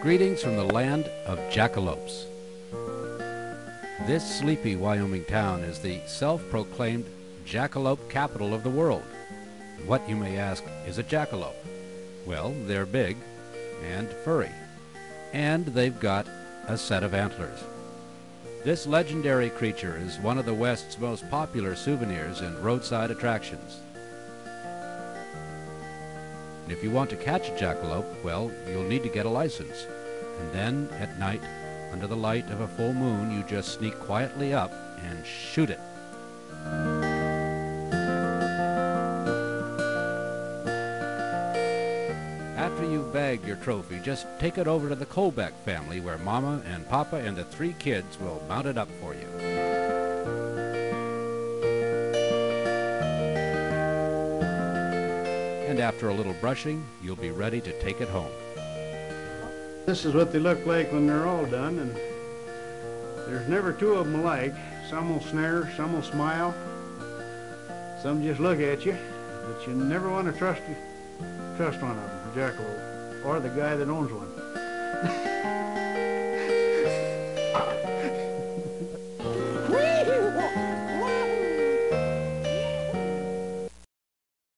Greetings from the land of jackalopes. This sleepy Wyoming town is the self-proclaimed jackalope capital of the world. What, you may ask, is a jackalope? Well, they're big and furry, and they've got a set of antlers. This legendary creature is one of the West's most popular souvenirs and roadside attractions. And if you want to catch a jackalope, well, you'll need to get a license. And then, at night, under the light of a full moon, you just sneak quietly up and shoot it. After you've bagged your trophy, just take it over to the Colbeck family where Mama and Papa and the three kids will mount it up for you. And after a little brushing, you'll be ready to take it home. This is what they look like when they're all done, and there's never two of them alike. Some will snare, some will smile, some just look at you, but you never want to trust trust one of them, a jackalope, or the guy that owns one.